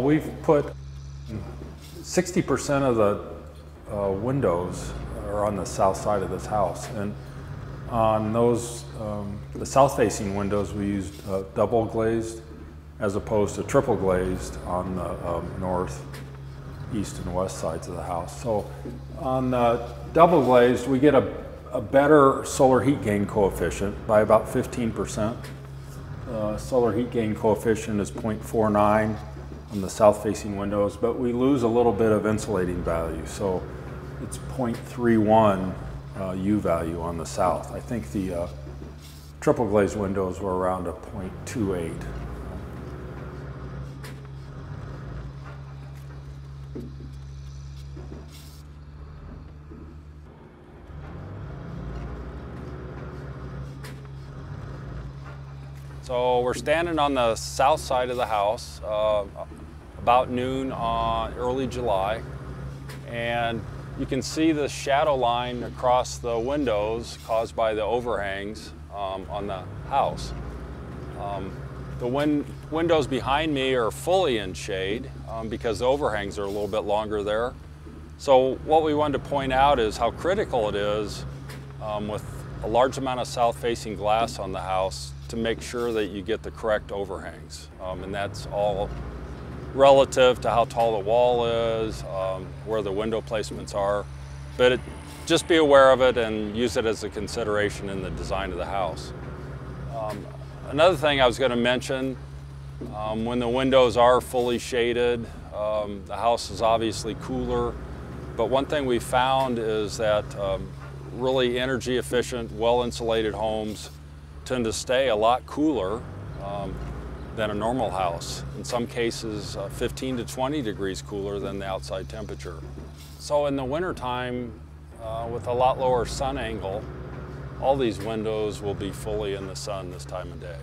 We've put 60% of the uh, windows are on the south side of this house. And on those, um, the south facing windows, we used uh, double glazed as opposed to triple glazed on the um, north, east, and west sides of the house. So on the double glazed, we get a, a better solar heat gain coefficient by about 15%. Uh, solar heat gain coefficient is 0.49 on the south facing windows, but we lose a little bit of insulating value. So it's 0.31 uh, U value on the south. I think the uh, triple glazed windows were around a 0.28. So we're standing on the south side of the house, uh, about noon on early July, and you can see the shadow line across the windows caused by the overhangs um, on the house. Um, the win windows behind me are fully in shade um, because the overhangs are a little bit longer there. So what we wanted to point out is how critical it is um, with a large amount of south-facing glass on the house to make sure that you get the correct overhangs. Um, and that's all relative to how tall the wall is, um, where the window placements are. But it, just be aware of it and use it as a consideration in the design of the house. Um, another thing I was going to mention, um, when the windows are fully shaded, um, the house is obviously cooler. But one thing we found is that um, really energy efficient, well insulated homes tend to stay a lot cooler um, than a normal house. In some cases, uh, 15 to 20 degrees cooler than the outside temperature. So in the wintertime, uh, with a lot lower sun angle, all these windows will be fully in the sun this time of day.